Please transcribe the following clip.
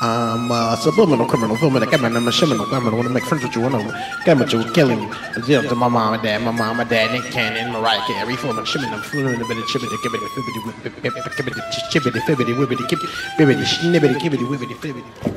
I'm a subliminal criminal, filming a camera, I'm a criminal, criminal, wanna make friends with you, wanna get with you, killing you. Deal to my mom and dad, my mom and dad, Nick Cannon, Mariah Carey, filming, shimming, fluent, a bit of chibbity, gibbity, fibbity, wibbity, chibbity, fibbity, wibbity, kibbity, bibbity, snibbity, kibbity, wibbity, fibbity.